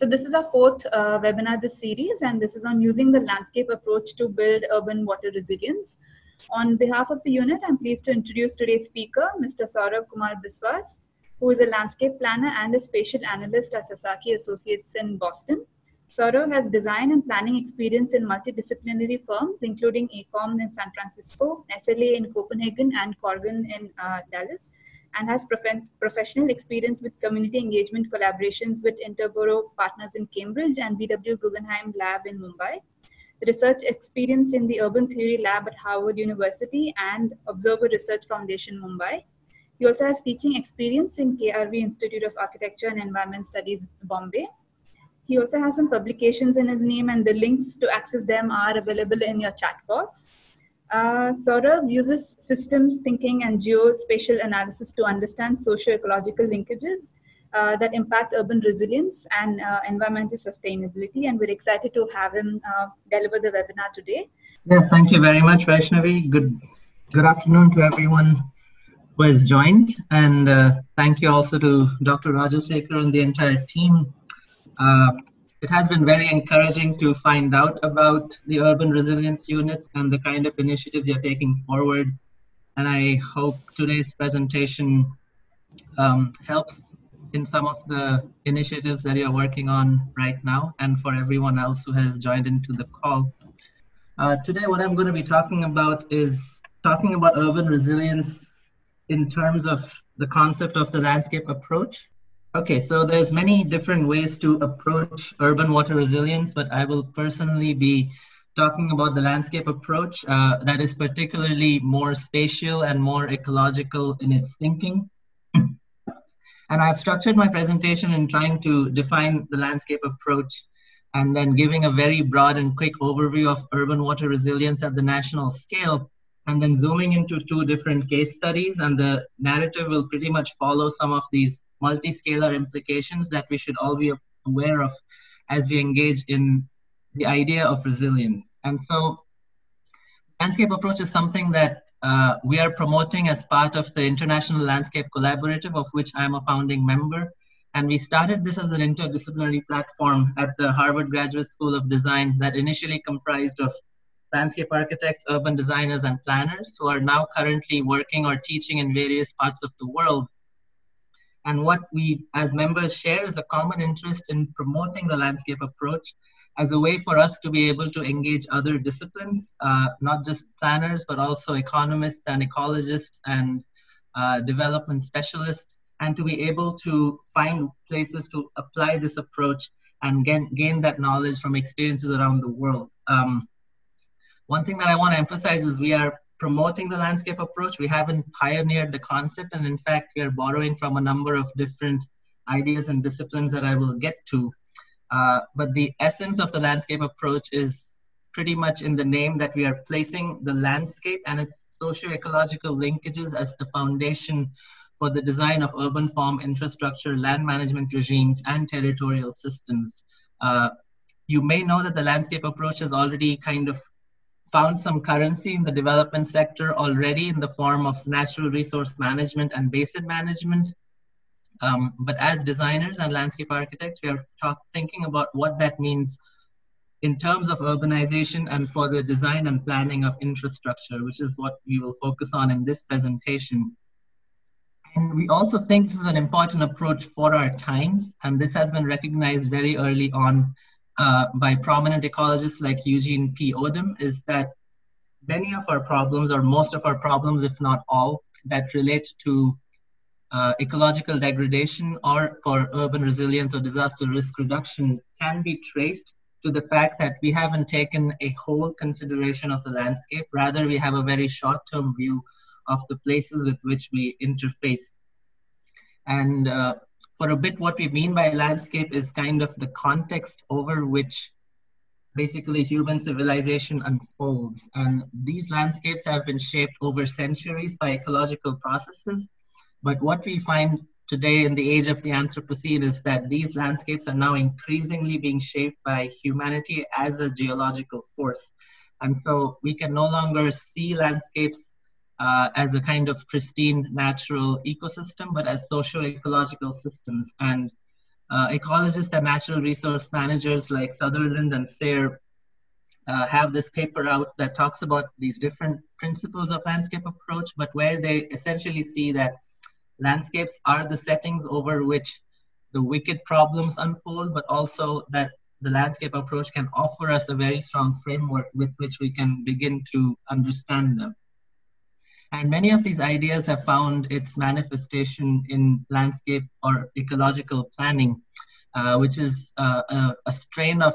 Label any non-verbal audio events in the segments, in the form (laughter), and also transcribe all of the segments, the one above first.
So this is our fourth uh, webinar this series, and this is on using the landscape approach to build urban water resilience. On behalf of the unit, I'm pleased to introduce today's speaker, Mr. Sourav Kumar Biswas, who is a landscape planner and a spatial analyst at Sasaki Associates in Boston. Sourav has design and planning experience in multidisciplinary firms, including AECOM in San Francisco, SLA in Copenhagen, and Corgan in uh, Dallas and has prof- professional experience with community engagement collaborations with Interboro partners in Cambridge and BMW Guggenheim Lab in Mumbai. Research experience in the Urban Theory Lab at Harvard University and Observer Research Foundation, Mumbai. He also has teaching experience in KRV Institute of Architecture and Environment Studies, Bombay. He also has some publications in his name, and the links to access them are available in your chat box. Uh, Sourav uses systems thinking and geospatial analysis to understand socio-ecological linkages uh, that impact urban resilience and uh, environmental sustainability. And we're excited to have him uh, deliver the webinar today. Yeah, thank you very much, Vaishnavi. Good, good afternoon to everyone who has joined. And uh, thank you also to Dr. Rajasekar and the entire team. It has been very encouraging to find out about the Urban Resilience Unit and the kind of initiatives you're taking forward. And I hope today's presentation um, helps in some of the initiatives that you're working on right now and for everyone else who has joined into the call. Uh, today, what I'm going to be talking about is talking about urban resilience in terms of the concept of the landscape approach Okay, so there's many different ways to approach urban water resilience, but I will personally be talking about the landscape approach uh, that is particularly more spatial and more ecological in its thinking. (clears throat) and I've structured my presentation in trying to define the landscape approach and then giving a very broad and quick overview of urban water resilience at the national scale and then zooming into two different case studies and the narrative will pretty much follow some of these multi-scalar implications that we should all be aware of as we engage in the idea of resilience. And so landscape approach is something that uh, we are promoting as part of the International Landscape Collaborative, of which I'm a founding member. And we started this as an interdisciplinary platform at the Harvard Graduate School of Design that initially comprised of landscape architects, urban designers, and planners who are now currently working or teaching in various parts of the world and what we as members share is a common interest in promoting the landscape approach as a way for us to be able to engage other disciplines, uh, not just planners, but also economists and ecologists and uh, development specialists, and to be able to find places to apply this approach and gain, gain that knowledge from experiences around the world. Um, one thing that I want to emphasize is we are promoting the landscape approach. We haven't pioneered the concept, and in fact, we are borrowing from a number of different ideas and disciplines that I will get to. Uh, but the essence of the landscape approach is pretty much in the name that we are placing the landscape and its socio-ecological linkages as the foundation for the design of urban form infrastructure, land management regimes, and territorial systems. Uh, you may know that the landscape approach has already kind of found some currency in the development sector already in the form of natural resource management and basin management. Um, but as designers and landscape architects, we are talk, thinking about what that means in terms of urbanization and for the design and planning of infrastructure, which is what we will focus on in this presentation. And we also think this is an important approach for our times, and this has been recognized very early on uh, by prominent ecologists like Eugene P. Odum is that many of our problems, or most of our problems, if not all, that relate to uh, ecological degradation or for urban resilience or disaster risk reduction can be traced to the fact that we haven't taken a whole consideration of the landscape. Rather, we have a very short term view of the places with which we interface. And uh, for a bit, what we mean by landscape is kind of the context over which basically human civilization unfolds. And these landscapes have been shaped over centuries by ecological processes. But what we find today in the age of the Anthropocene is that these landscapes are now increasingly being shaped by humanity as a geological force. And so we can no longer see landscapes uh, as a kind of pristine natural ecosystem, but as socio-ecological systems. And uh, ecologists and natural resource managers like Sunderland and Sayer uh, have this paper out that talks about these different principles of landscape approach, but where they essentially see that landscapes are the settings over which the wicked problems unfold, but also that the landscape approach can offer us a very strong framework with which we can begin to understand them. And many of these ideas have found its manifestation in landscape or ecological planning, uh, which is uh, a, a, strain of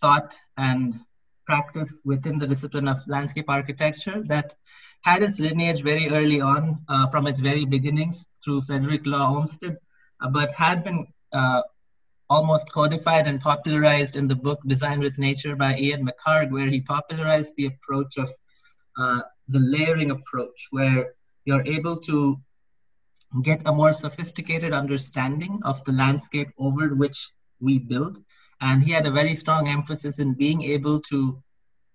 thought and practice within the discipline of landscape architecture that had its lineage very early on uh, from its very beginnings through Frederick Law Olmsted, uh, but had been uh, almost codified and popularized in the book Design with Nature by Ian McHarg, where he popularized the approach of uh, the layering approach, where you're able to get a more sophisticated understanding of the landscape over which we build. And he had a very strong emphasis in being able to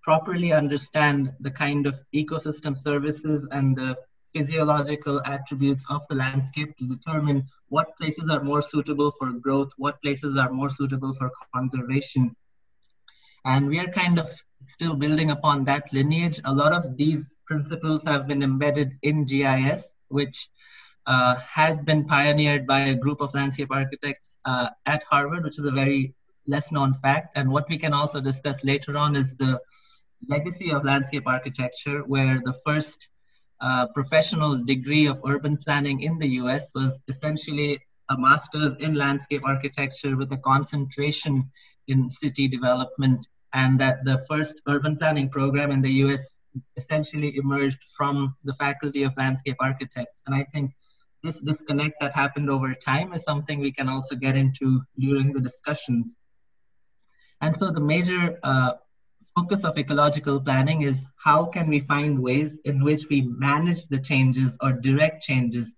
properly understand the kind of ecosystem services and the physiological attributes of the landscape to determine what places are more suitable for growth, what places are more suitable for conservation. And we are kind of still building upon that lineage. A lot of these principles have been embedded in GIS, which uh, has been pioneered by a group of landscape architects uh, at Harvard, which is a very less known fact. And what we can also discuss later on is the legacy of landscape architecture, where the first uh, professional degree of urban planning in the US was essentially a master's in landscape architecture with a concentration in city development, and that the first urban planning program in the US essentially emerged from the faculty of landscape architects. And I think this disconnect that happened over time is something we can also get into during the discussions. And so the major uh, focus of ecological planning is how can we find ways in which we manage the changes or direct changes,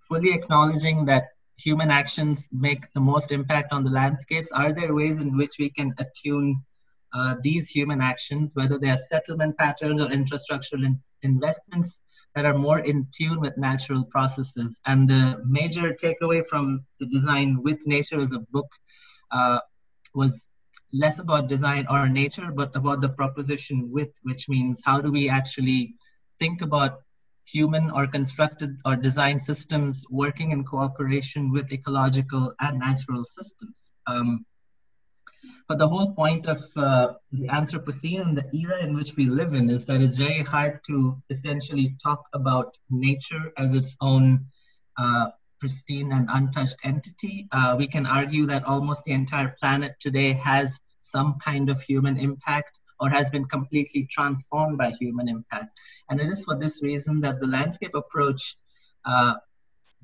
fully acknowledging that human actions make the most impact on the landscapes? Are there ways in which we can attune uh, these human actions, whether they are settlement patterns or infrastructural in investments that are more in tune with natural processes? And the major takeaway from the Design with Nature as a book uh, was less about design or nature, but about the proposition with, which means how do we actually think about human or constructed or design systems working in cooperation with ecological and natural systems. Um, but the whole point of uh, the Anthropocene and the era in which we live in is that it's very hard to essentially talk about nature as its own uh, pristine and untouched entity. Uh, we can argue that almost the entire planet today has some kind of human impact or has been completely transformed by human impact. And it is for this reason that the landscape approach uh,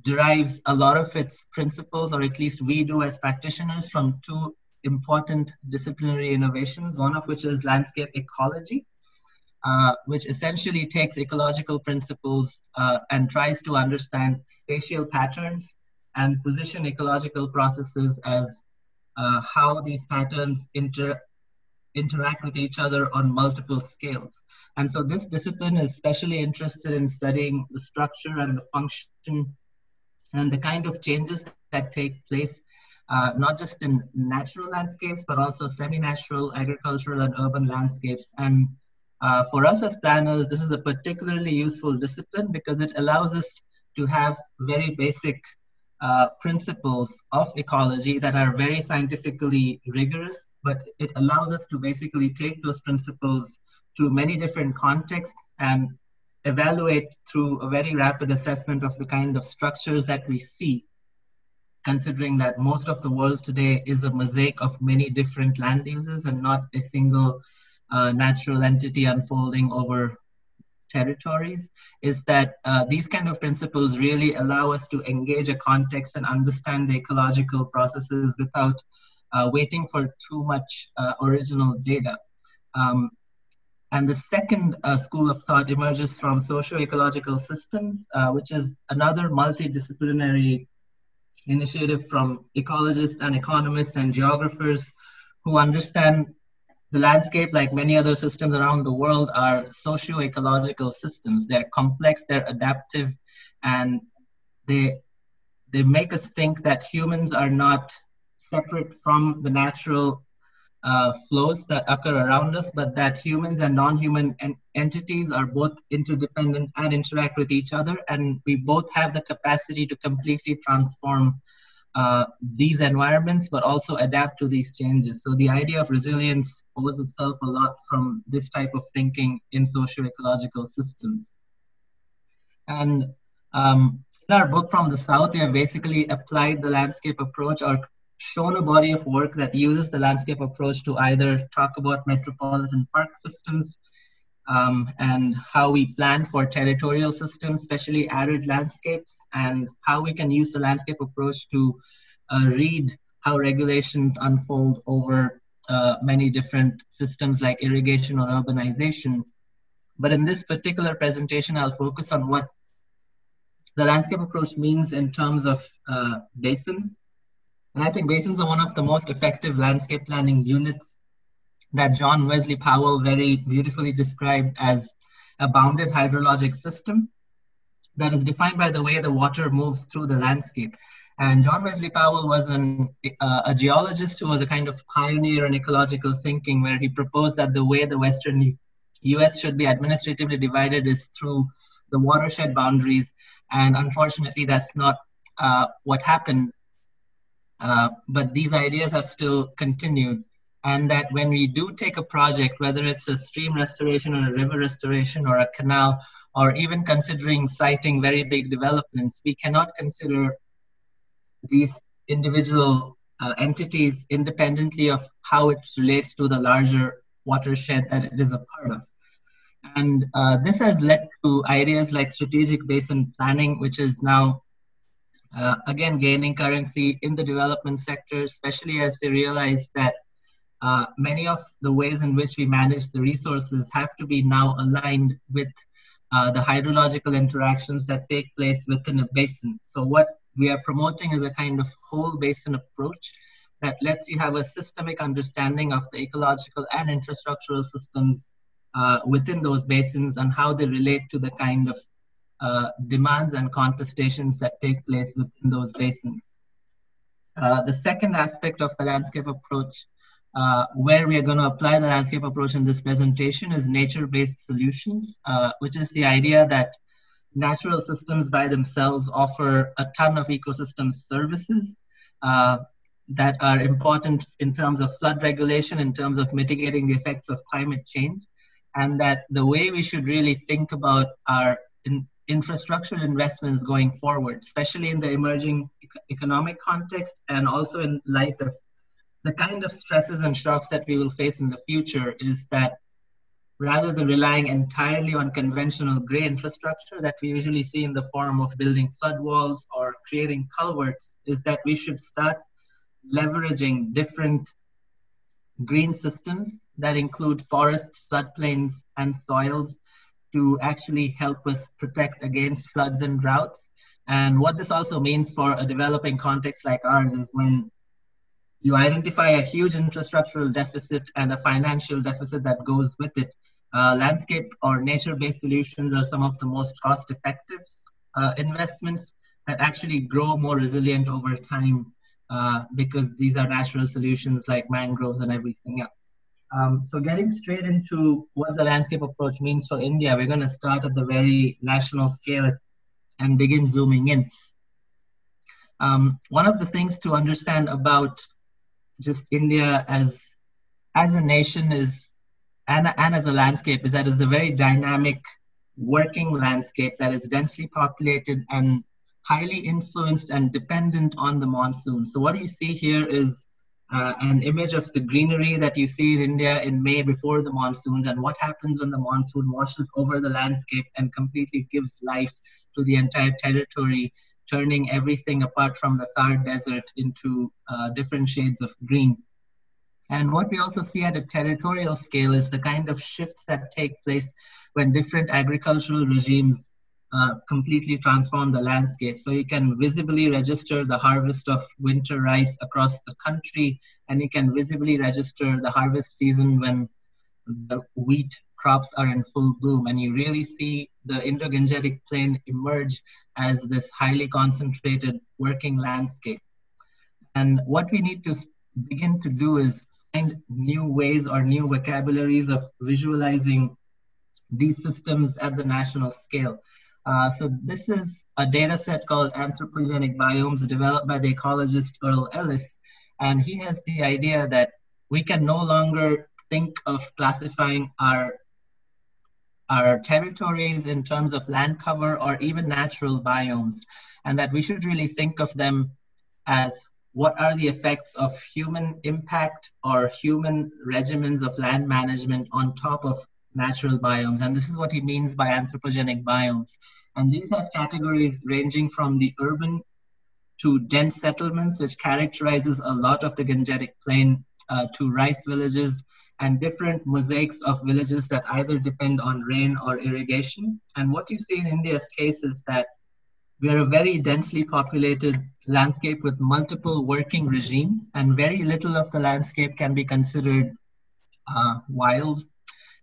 derives a lot of its principles, or at least we do as practitioners, from two important disciplinary innovations, one of which is landscape ecology, uh, which essentially takes ecological principles uh, and tries to understand spatial patterns and position ecological processes as uh, how these patterns inter interact with each other on multiple scales. And so this discipline is especially interested in studying the structure and the function and the kind of changes that take place uh, not just in natural landscapes, but also semi-natural, agricultural, and urban landscapes. And uh, for us as planners, this is a particularly useful discipline because it allows us to have very basic uh, principles of ecology that are very scientifically rigorous, but it allows us to basically take those principles to many different contexts and evaluate through a very rapid assessment of the kind of structures that we see considering that most of the world today is a mosaic of many different land uses and not a single uh, natural entity unfolding over territories, is that uh, these kind of principles really allow us to engage a context and understand the ecological processes without uh, waiting for too much uh, original data. Um, and the second uh, school of thought emerges from socio-ecological systems, uh, which is another multidisciplinary initiative from ecologists and economists and geographers who understand the landscape, like many other systems around the world, are socio-ecological systems. They're complex, they're adaptive, and they they make us think that humans are not separate from the natural uh, flows that occur around us, but that humans and non-human en- entities are both interdependent and interact with each other, and we both have the capacity to completely transform uh, these environments, but also adapt to these changes. So the idea of resilience owes itself a lot from this type of thinking in socio-ecological systems. And um, in our book from the South, we have basically applied the landscape approach or shown a body of work that uses the landscape approach to either talk about metropolitan park systems um, and how we plan for territorial systems, especially arid landscapes, and how we can use the landscape approach to uh, read how regulations unfold over uh, many different systems like irrigation or urbanization. But in this particular presentation, I'll focus on what the landscape approach means in terms of uh, basins. And I think basins are one of the most effective landscape planning units that John Wesley Powell very beautifully described as a bounded hydrologic system that is defined by the way the water moves through the landscape. And John Wesley Powell was an, uh, a geologist who was a kind of pioneer in ecological thinking, where he proposed that the way the Western US should be administratively divided is through the watershed boundaries. And unfortunately, that's not uh, what happened. Uh, but these ideas have still continued and that when we do take a project, whether it's a stream restoration or a river restoration or a canal, or even considering siting very big developments, we cannot consider these individual uh, entities independently of how it relates to the larger watershed that it is a part of. And uh, this has led to ideas like strategic basin planning, which is now uh, again gaining currency in the development sector, especially as they realize that uh, many of the ways in which we manage the resources have to be now aligned with uh, the hydrological interactions that take place within a basin. So what we are promoting is a kind of whole basin approach that lets you have a systemic understanding of the ecological and infrastructural systems uh, within those basins and how they relate to the kind of uh, demands and contestations that take place within those basins. Uh, the second aspect of the landscape approach uh, where we are going to apply the landscape approach in this presentation is nature-based solutions, uh, which is the idea that natural systems by themselves offer a ton of ecosystem services uh, that are important in terms of flood regulation, in terms of mitigating the effects of climate change, and that the way we should really think about our in infrastructural investments going forward, especially in the emerging economic context and also in light of the kind of stresses and shocks that we will face in the future is that rather than relying entirely on conventional gray infrastructure that we usually see in the form of building flood walls or creating culverts, is that we should start leveraging different green systems that include forests, floodplains, and soils to actually help us protect against floods and droughts. And what this also means for a developing context like ours is when you identify a huge infrastructural deficit and a financial deficit that goes with it. Uh, landscape or nature-based solutions are some of the most cost-effective uh, investments that actually grow more resilient over time uh, because these are natural solutions like mangroves and everything else. Um, so getting straight into what the landscape approach means for India, we're going to start at the very national scale and begin zooming in. Um, one of the things to understand about just India as as a nation is and, and as a landscape is that it's a very dynamic working landscape that is densely populated and highly influenced and dependent on the monsoon. So what you see here is uh, an image of the greenery that you see in India in May before the monsoons and what happens when the monsoon washes over the landscape and completely gives life to the entire territory turning everything apart from the Thar Desert into uh, different shades of green. And what we also see at a territorial scale is the kind of shifts that take place when different agricultural regimes uh, completely transform the landscape. So you can visibly register the harvest of winter rice across the country, and you can visibly register the harvest season when the wheat crops are in full bloom and you really see the Indo-Gangetic plain emerge as this highly concentrated working landscape. And what we need to begin to do is find new ways or new vocabularies of visualizing these systems at the national scale. Uh, so this is a data set called Anthropogenic Biomes developed by the ecologist Erle Ellis. And he has the idea that we can no longer think of classifying our, our territories in terms of land cover or even natural biomes, and that we should really think of them as what are the effects of human impact or human regimens of land management on top of natural biomes. And this is what he means by anthropogenic biomes. And these have categories ranging from the urban to dense settlements, which characterizes a lot of the Gangetic Plain, uh, to rice villages, and different mosaics of villages that either depend on rain or irrigation. And what you see in India's case is that we are a very densely populated landscape with multiple working regimes, and very little of the landscape can be considered uh, wild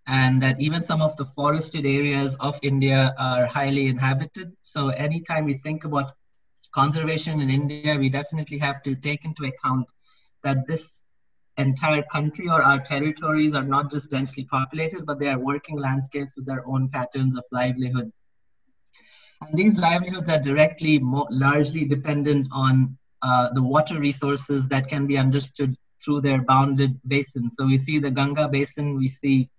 and that even some of the forested areas of India are highly inhabited. So anytime we think about conservation in India, we definitely have to take into account that this entire country or our territories are not just densely populated, but they are working landscapes with their own patterns of livelihood. And these livelihoods are directly, largely dependent on uh, the water resources that can be understood through their bounded basins. So we see the Ganga basin, we see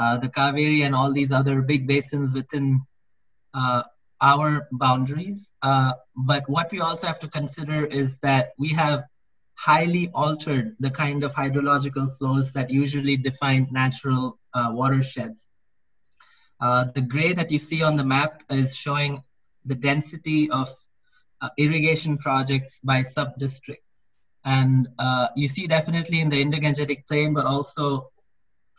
uh, the Kaveri and all these other big basins within uh, our boundaries. Uh, but what we also have to consider is that we have highly altered the kind of hydrological flows that usually define natural uh, watersheds. Uh, the gray that you see on the map is showing the density of irrigation projects by sub-districts. And you see definitely in the Indo-Gangetic Plain, but also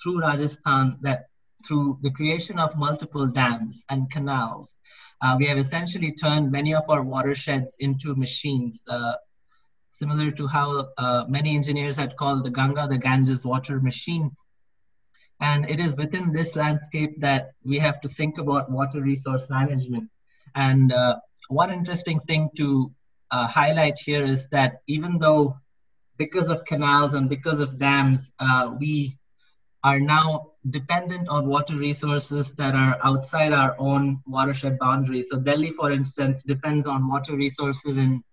through Rajasthan that through the creation of multiple dams and canals, uh, we have essentially turned many of our watersheds into machines, uh, similar to how uh, many engineers had called the Ganga the Ganges water machine. And it is within this landscape that we have to think about water resource management. And uh, one interesting thing to uh, highlight here is that even though because of canals and because of dams, uh, we are now dependent on water resources that are outside our own watershed boundaries. So Delhi, for instance, depends on water resources in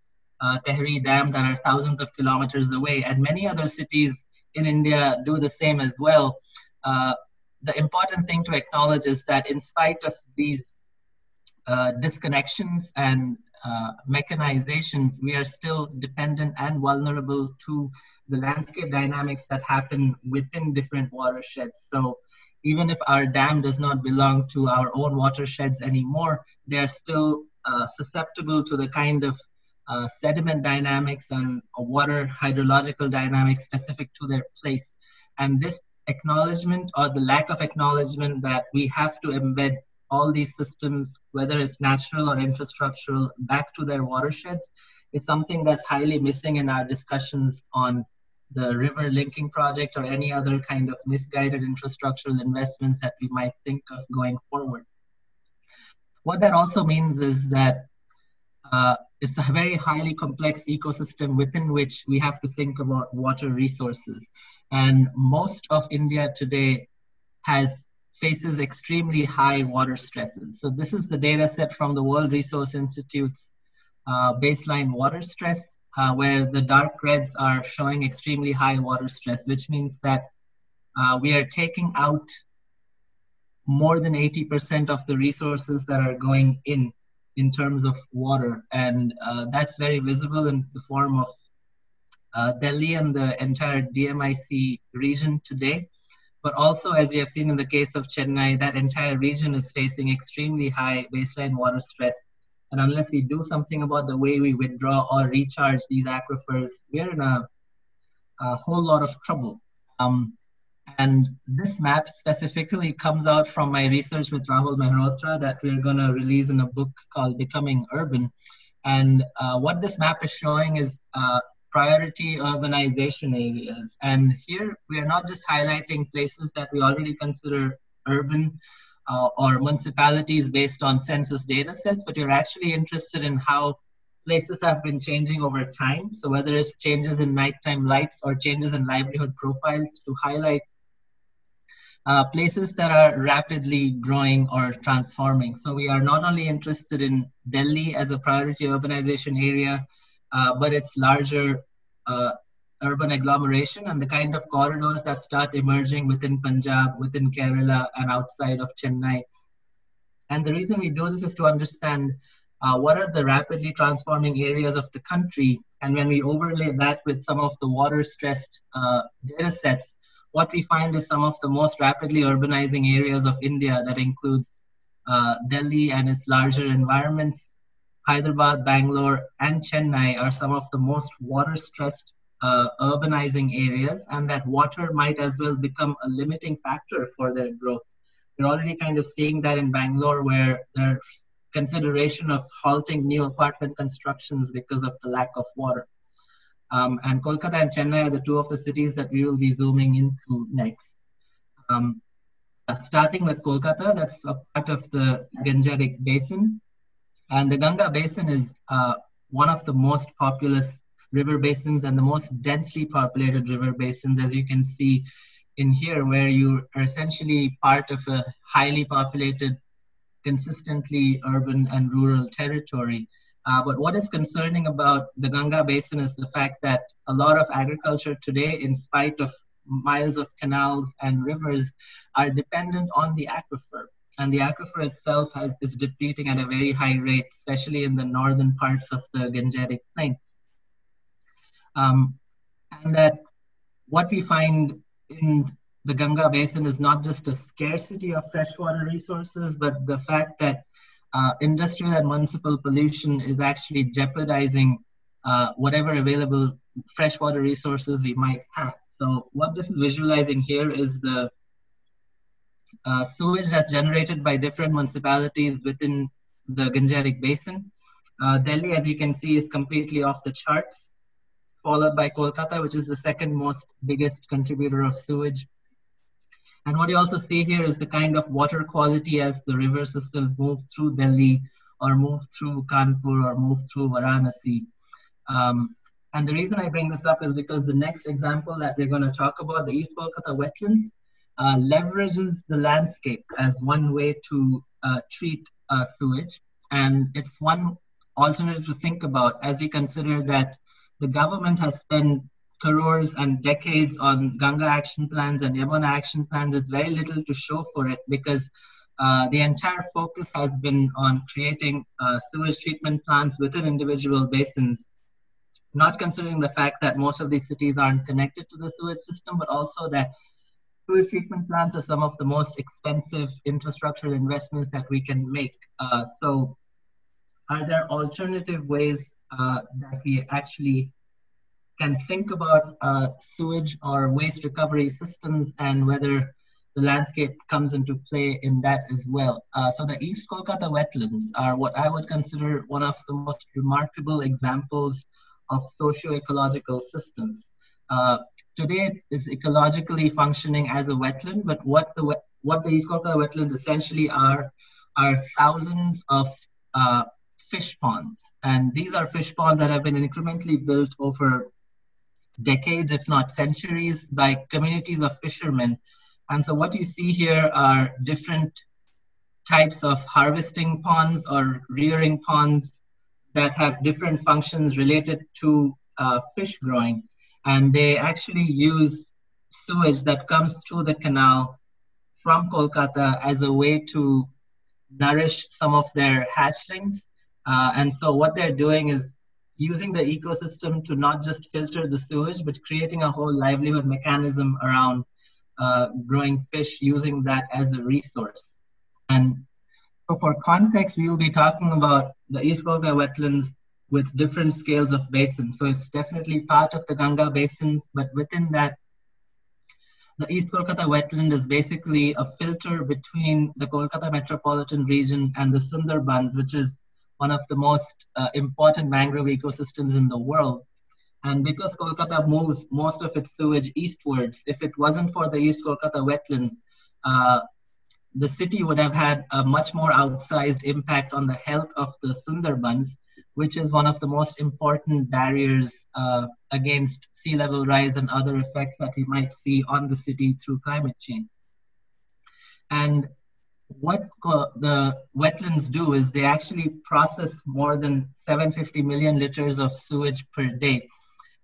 uh, Tehri dams that are thousands of kilometers away, and many other cities in India do the same as well. Uh, the important thing to acknowledge is that in spite of these uh, disconnections and uh, mechanizations, we are still dependent and vulnerable to the landscape dynamics that happen within different watersheds. So even if our dam does not belong to our own watersheds anymore, they are still uh, susceptible to the kind of uh, sediment dynamics and water hydrological dynamics specific to their place. And this acknowledgement or the lack of acknowledgement that we have to embed all these systems, whether it's natural or infrastructural, back to their watersheds is something that's highly missing in our discussions on the river linking project or any other kind of misguided infrastructural investments that we might think of going forward. What that also means is that uh, it's a very highly complex ecosystem within which we have to think about water resources. And most of India today has faces extremely high water stresses. So this is the data set from the World Resource Institute's uh, baseline water stress, uh, where the dark reds are showing extremely high water stress, which means that uh, we are taking out more than 80% of the resources that are going in in terms of water. And uh, that's very visible in the form of uh, Delhi and the entire DMIC region today. But also, as we have seen in the case of Chennai, that entire region is facing extremely high baseline water stress. And unless we do something about the way we withdraw or recharge these aquifers, we're in a, a whole lot of trouble. Um, and this map specifically comes out from my research with Rahul Mehrotra that we're going to release in a book called Becoming Urban. And uh, what this map is showing is uh, priority urbanization areas. And here we are not just highlighting places that we already consider urban uh, or municipalities based on census data sets, but you're actually interested in how places have been changing over time. So whether it's changes in nighttime lights or changes in livelihood profiles to highlight uh, places that are rapidly growing or transforming. So we are not only interested in Delhi as a priority urbanization area, but its larger uh, urban agglomeration and the kind of corridors that start emerging within Punjab, within Kerala, and outside of Chennai. And the reason we do this is to understand uh, what are the rapidly transforming areas of the country. And when we overlay that with some of the water stressed uh, data sets, what we find is some of the most rapidly urbanizing areas of India that includes uh, Delhi and its larger environments. Hyderabad, Bangalore, and Chennai are some of the most water stressed uh, urbanizing areas, and that water might as well become a limiting factor for their growth. We're already kind of seeing that in Bangalore, where there's consideration of halting new apartment constructions because of the lack of water. Um, and Kolkata and Chennai are the two of the cities that we will be zooming into next. Um, uh, starting with Kolkata, that's a part of the Gangetic Basin. And the Ganga Basin is uh, one of the most populous river basins and the most densely populated river basins, as you can see in here, where you are essentially part of a highly populated, consistently urban and rural territory. Uh, but what is concerning about the Ganga Basin is the fact that a lot of agriculture today, in spite of miles of canals and rivers, are dependent on the aquifer. And the aquifer itself has, is depleting at a very high rate, especially in the northern parts of the Gangetic Plain. Um, and that what we find in the Ganga Basin is not just a scarcity of freshwater resources, but the fact that uh, industrial and municipal pollution is actually jeopardizing uh, whatever available freshwater resources we might have. So what this is visualizing here is the uh, sewage that's generated by different municipalities within the Gangetic Basin. Uh, Delhi, as you can see, is completely off the charts, followed by Kolkata, which is the second most biggest contributor of sewage and what you also see here is the kind of water quality as the river systems move through Delhi or move through Kanpur or move through Varanasi. Um, and the reason I bring this up is because the next example that we're going to talk about, the East Kolkata wetlands, leverages the landscape as one way to uh, treat uh, sewage. And it's one alternative to think about as we consider that the government has spent crores and decades on Ganga action plans and Yamuna action plans, it's very little to show for it because uh, the entire focus has been on creating uh, sewage treatment plants within individual basins, not considering the fact that most of these cities aren't connected to the sewage system, but also that sewage treatment plants are some of the most expensive infrastructure investments that we can make. Uh, so, are there alternative ways uh, that we actually can think about uh, sewage or waste recovery systems and whether the landscape comes into play in that as well. Uh, so the East Kolkata wetlands are what I would consider one of the most remarkable examples of socio-ecological systems. Uh, today is ecologically functioning as a wetland, but what the what the East Kolkata wetlands essentially are are thousands of uh, fish ponds, and these are fish ponds that have been incrementally built over decades, if not centuries, by communities of fishermen. And so what you see here are different types of harvesting ponds or rearing ponds that have different functions related to uh, fish growing. And they actually use sewage that comes through the canal from Kolkata as a way to nourish some of their hatchlings. Uh, and so what they're doing is using the ecosystem to not just filter the sewage, but creating a whole livelihood mechanism around uh, growing fish using that as a resource. And so for context, we will be talking about the East Kolkata wetlands with different scales of basins. So it's definitely part of the Ganga basins, but within that, the East Kolkata wetland is basically a filter between the Kolkata metropolitan region and the Sundarbans, which is one of the most uh, important mangrove ecosystems in the world. And because Kolkata moves most of its sewage eastwards, if it wasn't for the East Kolkata wetlands, uh, the city would have had a much more outsized impact on the health of the Sundarbans, which is one of the most important barriers uh, against sea level rise and other effects that we might see on the city through climate change. And what the wetlands do is they actually process more than 750 million liters of sewage per day,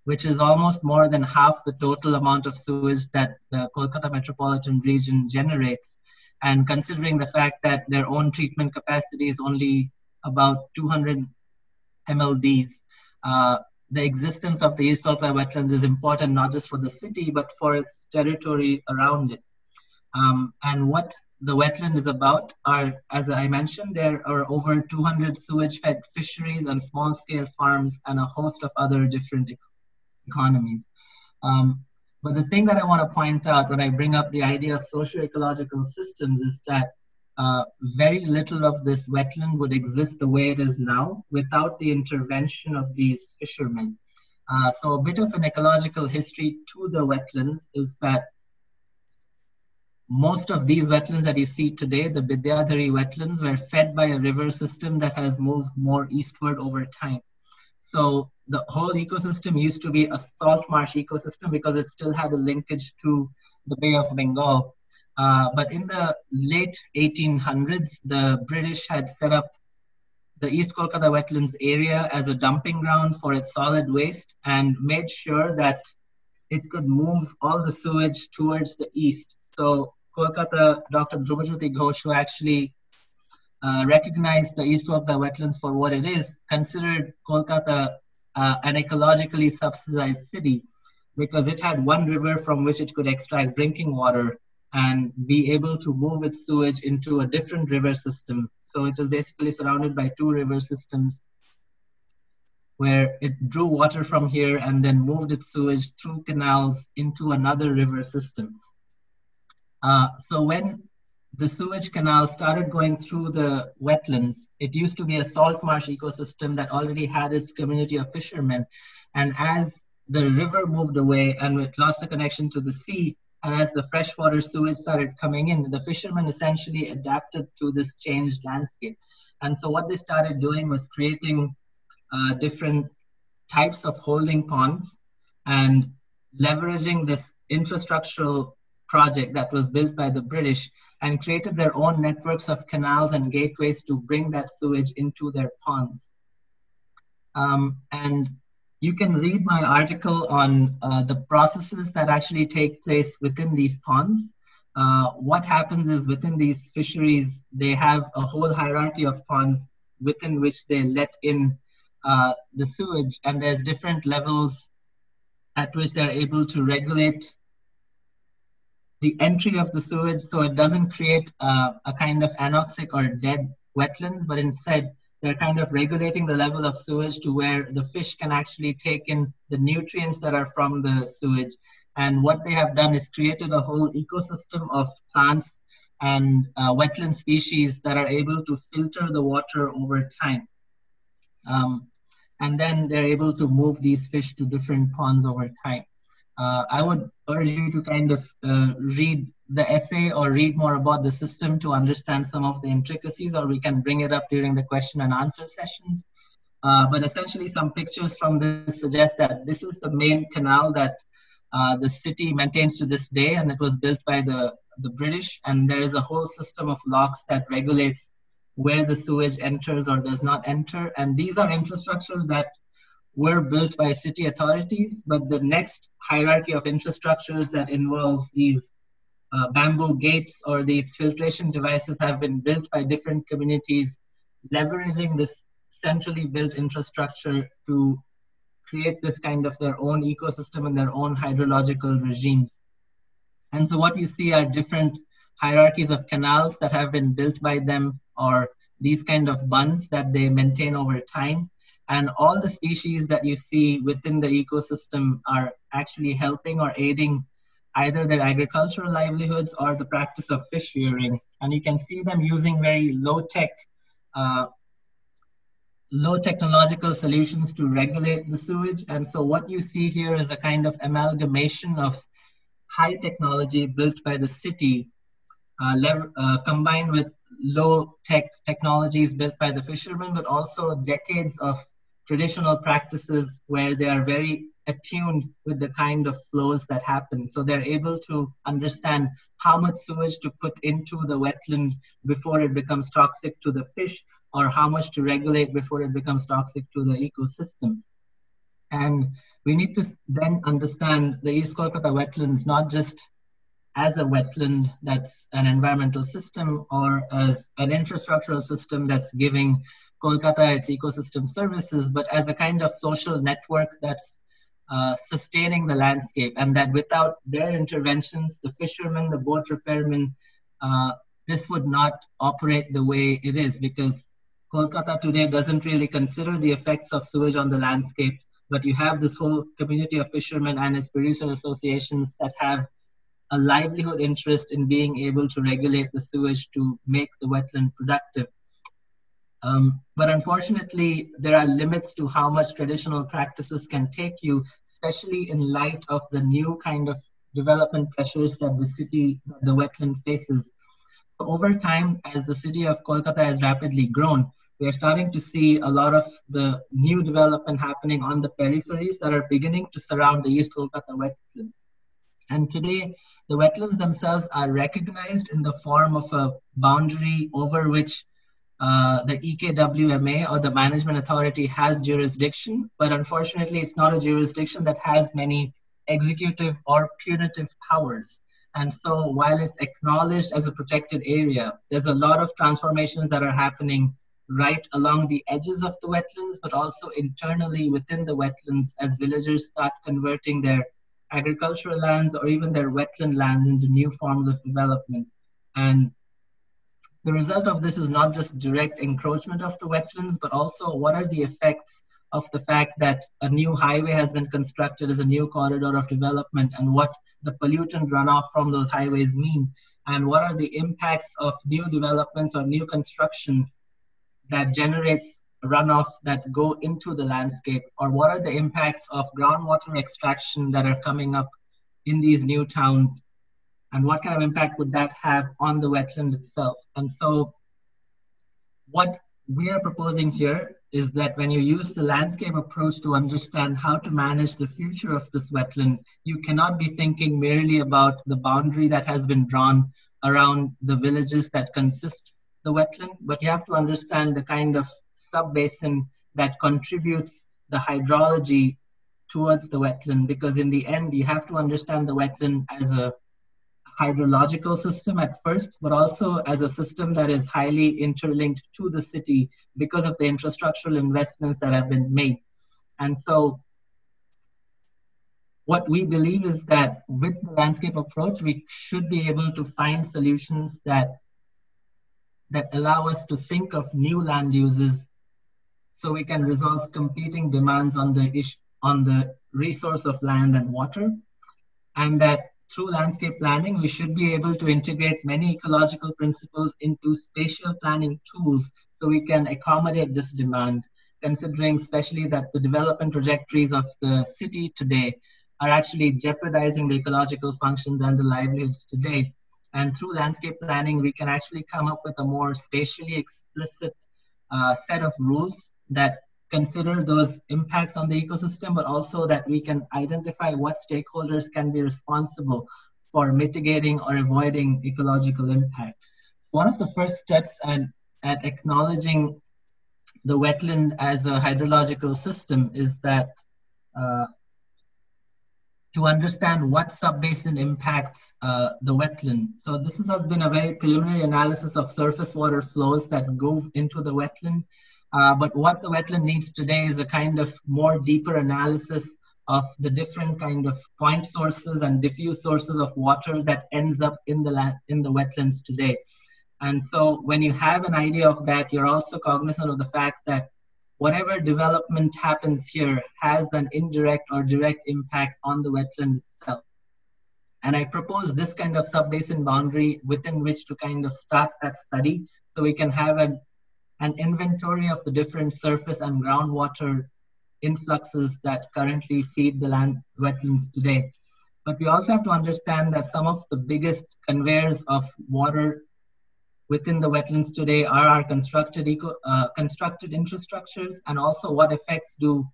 which is almost more than half the total amount of sewage that the Kolkata metropolitan region generates. And considering the fact that their own treatment capacity is only about 200 MLDs, uh, the existence of the East Kolkata wetlands is important not just for the city, but for its territory around it. Um, and what the wetland is about are, as I mentioned, there are over 200 sewage-fed fisheries and small-scale farms and a host of other different economies. Um, but the thing that I want to point out when I bring up the idea of socio-ecological systems is that uh, very little of this wetland would exist the way it is now without the intervention of these fishermen. Uh, so a bit of an ecological history to the wetlands is that most of these wetlands that you see today, the Bidyadhari wetlands, were fed by a river system that has moved more eastward over time. So the whole ecosystem used to be a salt marsh ecosystem because it still had a linkage to the Bay of Bengal. Uh, but in the late 1800s, the British had set up the East Kolkata wetlands area as a dumping ground for its solid waste and made sure that it could move all the sewage towards the east. So Kolkata, Dr. Dhrubajyoti Ghosh, who actually uh, recognized the East Kolkata wetlands for what it is, considered Kolkata uh, an ecologically subsidized city because it had one river from which it could extract drinking water and be able to move its sewage into a different river system. So it was basically surrounded by two river systems where it drew water from here and then moved its sewage through canals into another river system. Uh, so when the sewage canal started going through the wetlands, it used to be a salt marsh ecosystem that already had its community of fishermen. And as the river moved away and it lost the connection to the sea, as the freshwater sewage started coming in, the fishermen essentially adapted to this changed landscape. And so what they started doing was creating uh, different types of holding ponds and leveraging this infrastructural project that was built by the British and created their own networks of canals and gateways to bring that sewage into their ponds. Um, and you can read my article on uh, the processes that actually take place within these ponds. Uh, what happens is within these fisheries, they have a whole hierarchy of ponds within which they let in uh, the sewage, and there's different levels at which they're able to regulate the entry of the sewage so it doesn't create uh, a kind of anoxic or dead wetlands, but instead they're kind of regulating the level of sewage to where the fish can actually take in the nutrients that are from the sewage. And what they have done is created a whole ecosystem of plants and uh, wetland species that are able to filter the water over time. Um, and then they're able to move these fish to different ponds over time. Uh, I would urge you to kind of uh, read the essay or read more about the system to understand some of the intricacies, or we can bring it up during the question and answer sessions. Uh, but essentially, some pictures from this suggest that this is the main canal that uh, the city maintains to this day, and it was built by the, the British. And there is a whole system of locks that regulates where the sewage enters or does not enter. And these are infrastructures that were built by city authorities, but the next hierarchy of infrastructures that involve these uh, bamboo gates or these filtration devices have been built by different communities, leveraging this centrally built infrastructure to create this kind of their own ecosystem and their own hydrological regimes. And so what you see are different hierarchies of canals that have been built by them or these kind of bunds that they maintain over time and all the species that you see within the ecosystem are actually helping or aiding either their agricultural livelihoods or the practice of fish rearing. And you can see them using very low tech, uh, low technological solutions to regulate the sewage. And so what you see here is a kind of amalgamation of high technology built by the city uh, uh, combined with low tech technologies built by the fishermen, but also decades of traditional practices where they are very attuned with the kind of flows that happen. So they're able to understand how much sewage to put into the wetland before it becomes toxic to the fish or how much to regulate before it becomes toxic to the ecosystem. And we need to then understand the East Kolkata wetlands not just as a wetland that's an environmental system or as an infrastructural system that's giving Kolkata its ecosystem services, but as a kind of social network that's uh, sustaining the landscape, and that without their interventions, the fishermen, the boat repairmen, uh, this would not operate the way it is because Kolkata today doesn't really consider the effects of sewage on the landscape, but you have this whole community of fishermen and its producer associations that have a livelihood interest in being able to regulate the sewage to make the wetland productive. Um, but unfortunately, there are limits to how much traditional practices can take you, especially in light of the new kind of development pressures that the city, the wetland faces. Over time, as the city of Kolkata has rapidly grown, we are starting to see a lot of the new development happening on the peripheries that are beginning to surround the East Kolkata wetlands. And today, the wetlands themselves are recognized in the form of a boundary over which uh, the EKWMA or the Management Authority has jurisdiction, but unfortunately, it's not a jurisdiction that has many executive or punitive powers. And so, while it's acknowledged as a protected area, there's a lot of transformations that are happening right along the edges of the wetlands, but also internally within the wetlands as villagers start converting their agricultural lands or even their wetland lands into new forms of development. And the result of this is not just direct encroachment of the wetlands, but also what are the effects of the fact that a new highway has been constructed as a new corridor of development and what the pollutant runoff from those highways mean? And what are the impacts of new developments or new construction that generates runoff that go into the landscape? Or what are the impacts of groundwater extraction that are coming up in these new towns and what kind of impact would that have on the wetland itself? And so what we are proposing here is that when you use the landscape approach to understand how to manage the future of this wetland you cannot be thinking merely about the boundary that has been drawn around the villages that consist the wetland but you have to understand the kind of subbasin that contributes the hydrology towards the wetland because in the end you have to understand the wetland as a hydrological system at first but also as a system that is highly interlinked to the city because of the infrastructural investments that have been made. And so what we believe is that with the landscape approach we should be able to find solutions that that allow us to think of new land uses so we can resolve competing demands on the ish, on the resource of land and water and that through landscape planning we should be able to integrate many ecological principles into spatial planning tools so we can accommodate this demand. Considering especially that the development trajectories of the city today are actually jeopardizing the ecological functions and the livelihoods today. And through landscape planning, we can actually come up with a more spatially explicit uh, set of rules that consider those impacts on the ecosystem, but also that we can identify what stakeholders can be responsible for mitigating or avoiding ecological impact. One of the first steps at, at acknowledging the wetland as a hydrological system is that uh, to understand what subbasin impacts uh, the wetland. So this has been a very preliminary analysis of surface water flows that go into the wetland. Uh, but what the wetland needs today is a kind of more deeper analysis of the different kind of point sources and diffuse sources of water that ends up in the in the wetlands today. And so when you have an idea of that, you're also cognizant of the fact that whatever development happens here has an indirect or direct impact on the wetland itself. And I propose this kind of subbasin boundary within which to kind of start that study so we can have an, an inventory of the different surface and groundwater influxes that currently feed the land wetlands today. But we also have to understand that some of the biggest conveyors of water within the wetlands today are our constructed eco, uh, constructed infrastructures, and also what effects do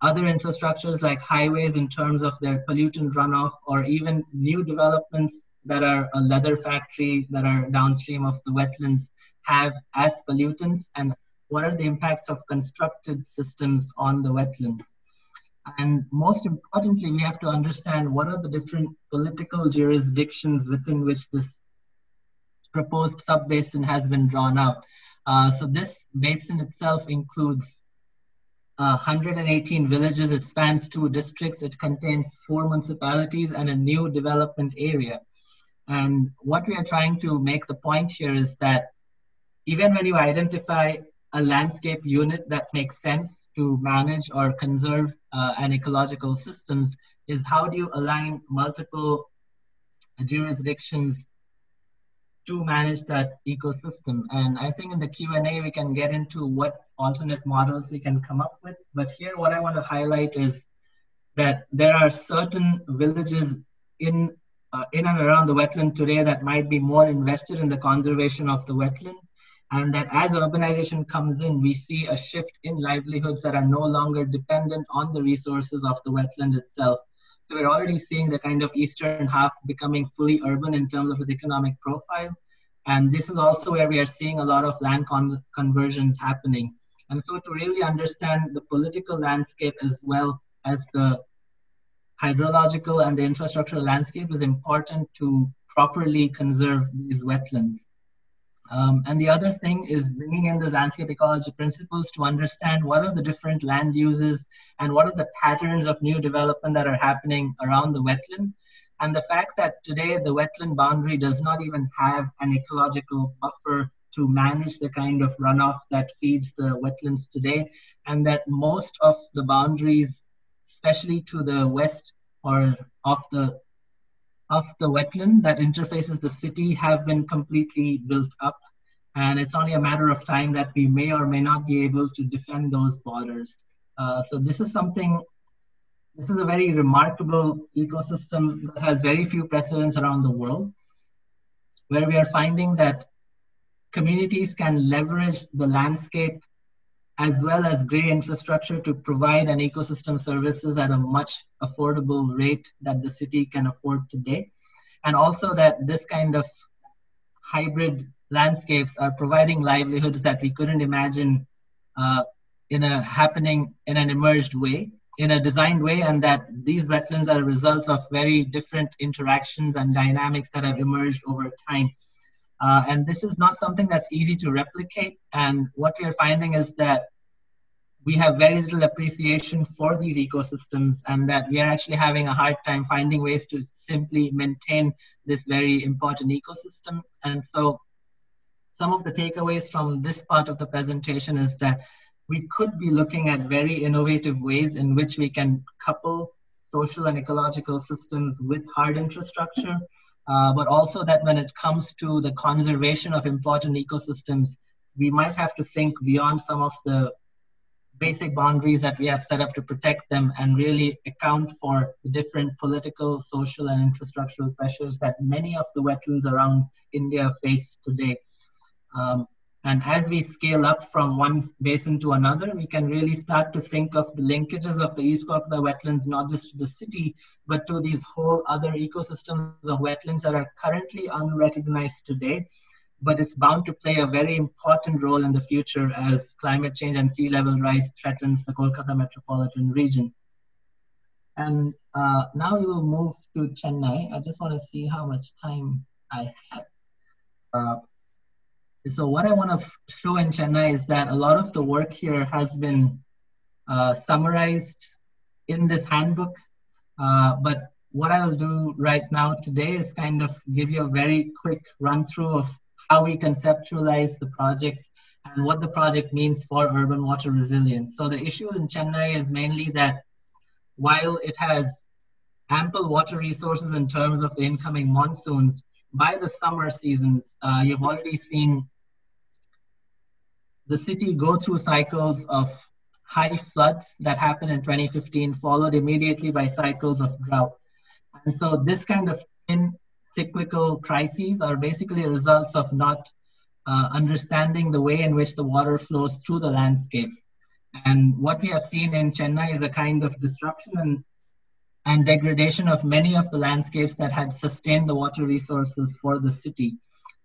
other infrastructures like highways in terms of their pollutant runoff, or even new developments that are a leather factory that are downstream of the wetlands have as pollutants, and what are the impacts of constructed systems on the wetlands. And most importantly, we have to understand what are the different political jurisdictions within which this proposed subbasin has been drawn out. Uh, so this basin itself includes uh, 118 villages. It spans two districts. It contains four municipalities and a new development area. And what we are trying to make the point here is that even when you identify a landscape unit that makes sense to manage or conserve uh, an ecological systems is how do you align multiple jurisdictions to manage that ecosystem. And I think in the Q&A, we can get into what alternate models we can come up with. But here, what I want to highlight is that there are certain villages in, uh, in and around the wetland today that might be more invested in the conservation of the wetland. And that as urbanization comes in, we see a shift in livelihoods that are no longer dependent on the resources of the wetland itself. So we're already seeing the kind of eastern half becoming fully urban in terms of its economic profile. And this is also where we are seeing a lot of land con conversions happening. And so to really understand the political landscape as well as the hydrological and the infrastructural landscape is important to properly conserve these wetlands. Um, and the other thing is bringing in the landscape ecology principles to understand what are the different land uses and what are the patterns of new development that are happening around the wetland. And the fact that today the wetland boundary does not even have an ecological buffer to manage the kind of runoff that feeds the wetlands today, and that most of the boundaries, especially to the west or of the of the wetland that interfaces the city have been completely built up. And it's only a matter of time that we may or may not be able to defend those borders. Uh, so this is something, this is a very remarkable ecosystem that has very few precedents around the world, where we are finding that communities can leverage the landscape as well as gray infrastructure to provide an ecosystem services at a much affordable rate that the city can afford today. And also that this kind of hybrid landscapes are providing livelihoods that we couldn't imagine uh, in a happening in an emerged way, in a designed way, and that these wetlands are a result of very different interactions and dynamics that have emerged over time. Uh, and this is not something that's easy to replicate. And what we are finding is that we have very little appreciation for these ecosystems and that we are actually having a hard time finding ways to simply maintain this very important ecosystem. And so some of the takeaways from this part of the presentation is that we could be looking at very innovative ways in which we can couple social and ecological systems with hard infrastructure uh, but also that when it comes to the conservation of important ecosystems, we might have to think beyond some of the basic boundaries that we have set up to protect them and really account for the different political, social, and infrastructural pressures that many of the wetlands around India face today. Um, and as we scale up from one basin to another, we can really start to think of the linkages of the East Kolkata wetlands, not just to the city, but to these whole other ecosystems of wetlands that are currently unrecognized today. But it's bound to play a very important role in the future as climate change and sea level rise threatens the Kolkata metropolitan region. And uh, now we will move to Chennai. I just want to see how much time I have. Uh, so what I want to show in Chennai is that a lot of the work here has been uh, summarized in this handbook. Uh, but what I will do right now today is kind of give you a very quick run through of how we conceptualize the project and what the project means for urban water resilience. So the issue in Chennai is mainly that while it has ample water resources in terms of the incoming monsoons, by the summer seasons, uh, you've already seen the city go through cycles of high floods that happened in 2015, followed immediately by cycles of drought. And so this kind of cyclical crises are basically results of not uh, understanding the way in which the water flows through the landscape. And what we have seen in Chennai is a kind of disruption and, and degradation of many of the landscapes that had sustained the water resources for the city.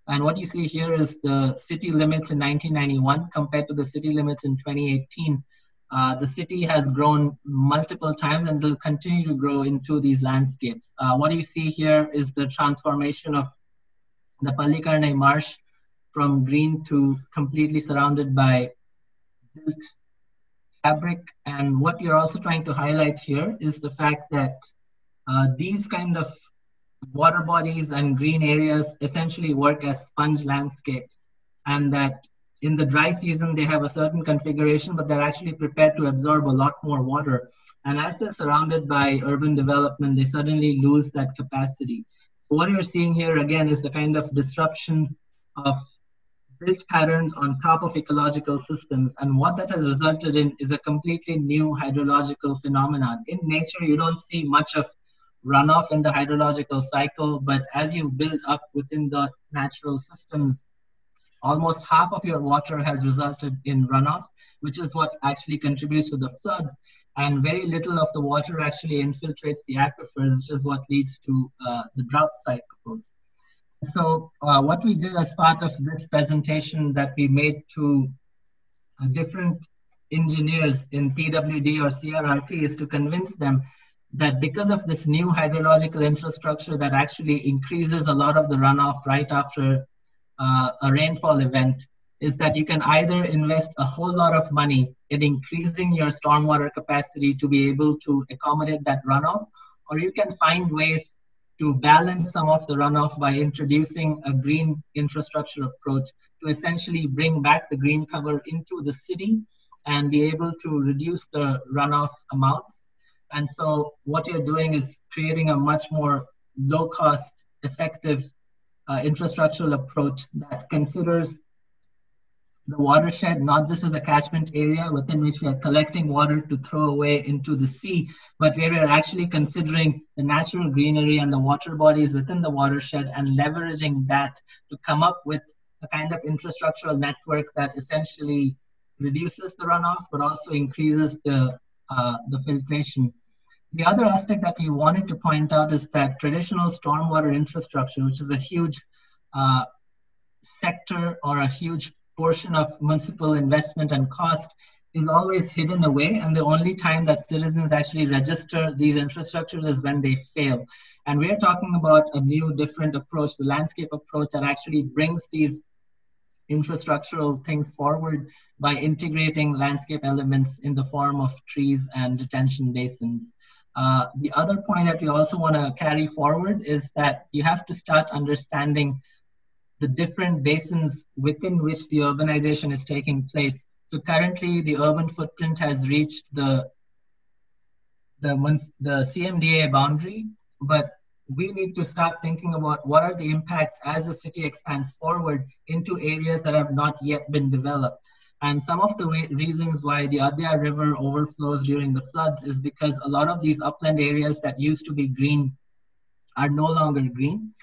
And what you see here is the city limits in 1991 compared to the city limits in 2018. Uh, the city has grown multiple times and will continue to grow into these landscapes. Uh, what you see here is the transformation of the Pallikaranai marsh from green to completely surrounded by built fabric. And what you're also trying to highlight here is the fact that uh, these kind of water bodies and green areas essentially work as sponge landscapes and that in the dry season they have a certain configuration but they're actually prepared to absorb a lot more water. And as they're surrounded by urban development they suddenly lose that capacity. So what you're seeing here again is the kind of disruption of built patterns on top of ecological systems. And what that has resulted in is a completely new hydrological phenomenon. In nature you don't see much of runoff in the hydrological cycle but as you build up within the natural systems almost half of your water has resulted in runoff, which is what actually contributes to the floods. And very little of the water actually infiltrates the aquifers, which is what leads to uh, the drought cycles. So uh, what we did as part of this presentation that we made to different engineers in PWD or CRRT is to convince them that because of this new hydrological infrastructure that actually increases a lot of the runoff right after uh, a rainfall event is that you can either invest a whole lot of money in increasing your stormwater capacity to be able to accommodate that runoff, or you can find ways to balance some of the runoff by introducing a green infrastructure approach to essentially bring back the green cover into the city and be able to reduce the runoff amounts. And so what you're doing is creating a much more low cost, effective uh, infrastructural approach that considers the watershed not just as a catchment area within which we are collecting water to throw away into the sea, but where we are actually considering the natural greenery and the water bodies within the watershed and leveraging that to come up with a kind of infrastructural network that essentially reduces the runoff but also increases the, uh, the filtration. The other aspect that we wanted to point out is that traditional stormwater infrastructure, which is a huge uh, sector or a huge portion of municipal investment and cost, is always hidden away. And the only time that citizens actually register these infrastructures is when they fail. And we're talking about a new, different approach, the landscape approach that actually brings these infrastructural things forward by integrating landscape elements in the form of trees and detention basins. Uh, the other point that we also want to carry forward is that you have to start understanding the different basins within which the urbanization is taking place. So currently, the urban footprint has reached the the the CMDA boundary, but we need to start thinking about what are the impacts as the city expands forward into areas that have not yet been developed. And some of the reasons why the Adyar River overflows during the floods is because a lot of these upland areas that used to be green are no longer green.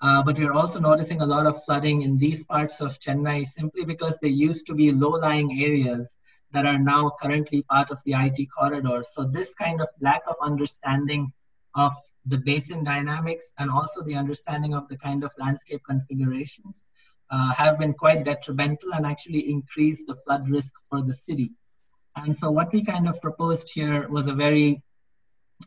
Uh, but we're also noticing a lot of flooding in these parts of Chennai simply because they used to be low-lying areas that are now currently part of the IT corridor. So this kind of lack of understanding of the basin dynamics and also the understanding of the kind of landscape configurations uh, have been quite detrimental and actually increase the flood risk for the city. And so what we kind of proposed here was a very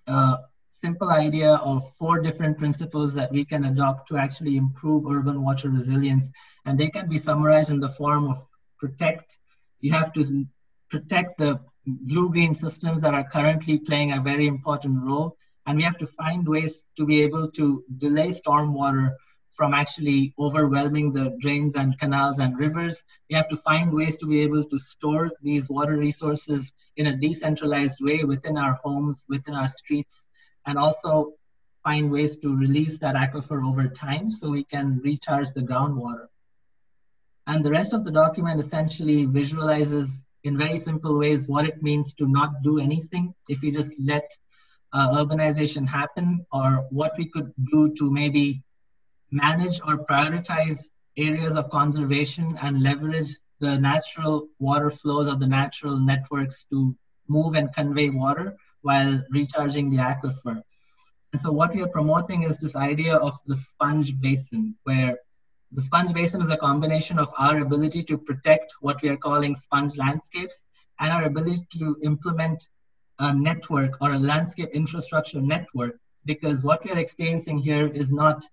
uh, simple idea of four different principles that we can adopt to actually improve urban water resilience. And they can be summarized in the form of protect. You have to protect the blue-green systems that are currently playing a very important role. And we have to find ways to be able to delay stormwater from actually overwhelming the drains and canals and rivers. We have to find ways to be able to store these water resources in a decentralized way within our homes, within our streets, and also find ways to release that aquifer over time so we can recharge the groundwater. And the rest of the document essentially visualizes in very simple ways what it means to not do anything if we just let uh, urbanization happen or what we could do to maybe manage or prioritize areas of conservation and leverage the natural water flows of the natural networks to move and convey water while recharging the aquifer. And so what we are promoting is this idea of the sponge basin, where the sponge basin is a combination of our ability to protect what we are calling sponge landscapes and our ability to implement a network or a landscape infrastructure network because what we are experiencing here is not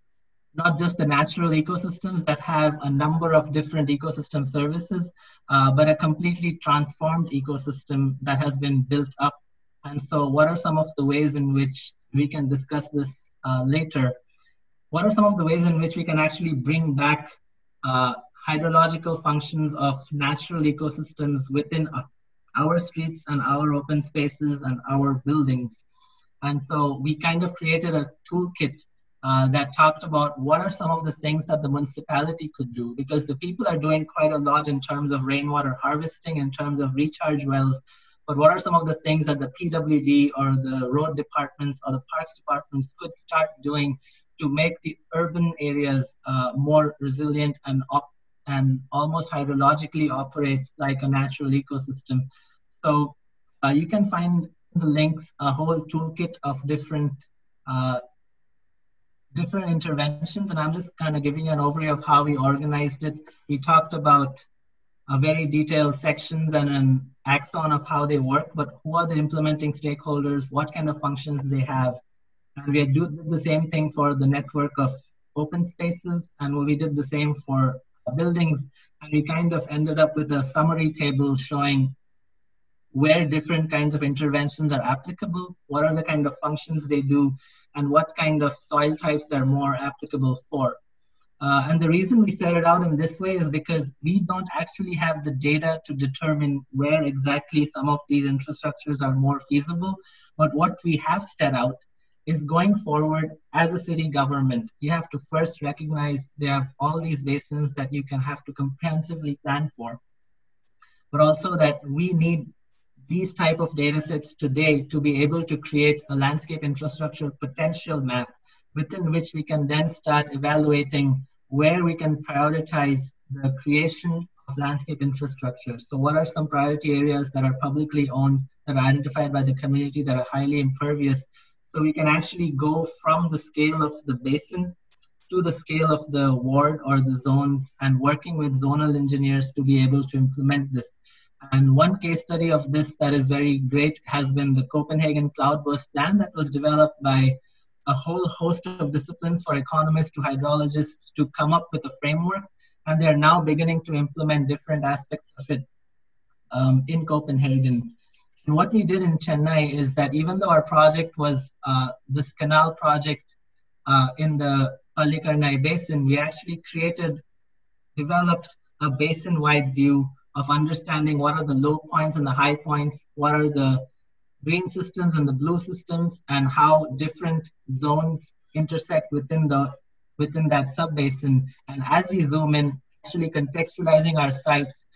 not just the natural ecosystems that have a number of different ecosystem services, uh, but a completely transformed ecosystem that has been built up. And so, what are some of the ways in which we can discuss this uh, later? What are some of the ways in which we can actually bring back uh, hydrological functions of natural ecosystems within our streets and our open spaces and our buildings? And so, we kind of created a toolkit uh, that talked about what are some of the things that the municipality could do because the people are doing quite a lot in terms of rainwater harvesting, in terms of recharge wells. But what are some of the things that the PWD or the road departments or the parks departments could start doing to make the urban areas uh, more resilient and op- and almost hydrologically operate like a natural ecosystem? So uh, you can find the links, a whole toolkit of different uh, different interventions, and I'm just kind of giving you an overview of how we organized it. We talked about a very detailed sections and an axon of how they work, but who are the implementing stakeholders, what kind of functions they have. And we do the same thing for the network of open spaces, and we did the same for buildings. And we kind of ended up with a summary table showing where different kinds of interventions are applicable, what are the kind of functions they do, and what kind of soil types are more applicable for. Uh, and the reason we set it out in this way is because we don't actually have the data to determine where exactly some of these infrastructures are more feasible. But what we have set out is going forward as a city government, you have to first recognize there are all these basins that you can have to comprehensively plan for, but also that we need these type of data sets today to be able to create a landscape infrastructure potential map within which we can then start evaluating where we can prioritize the creation of landscape infrastructure. So what are some priority areas that are publicly owned, that are identified by the community, that are highly impervious? So we can actually go from the scale of the basin to the scale of the ward or the zones and working with zonal engineers to be able to implement this. And one case study of this that is very great has been the Copenhagen Cloudburst Plan that was developed by a whole host of disciplines for economists to hydrologists to come up with a framework. And they're now beginning to implement different aspects of it um, in Copenhagen. And what we did in Chennai is that even though our project was uh, this canal project uh, in the Pallikaranai Basin, we actually created, developed a basin-wide view of understanding what are the low points and the high points, what are the green systems and the blue systems, and how different zones intersect within the within that subbasin. And as we zoom in, actually contextualizing our sites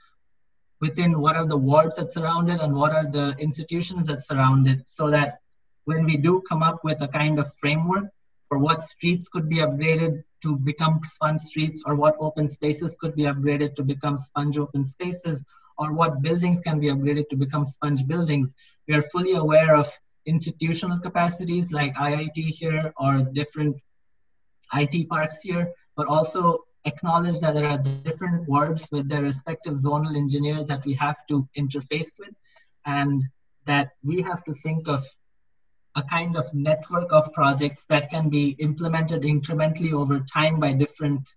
within what are the wards that surround it and what are the institutions that surround it, so that when we do come up with a kind of framework for what streets could be upgraded to become sponge streets or what open spaces could be upgraded to become sponge open spaces or what buildings can be upgraded to become sponge buildings. We are fully aware of institutional capacities like IIT here or different IT parks here, but also acknowledge that there are different wards with their respective zonal engineers that we have to interface with and that we have to think of a kind of network of projects that can be implemented incrementally over time by different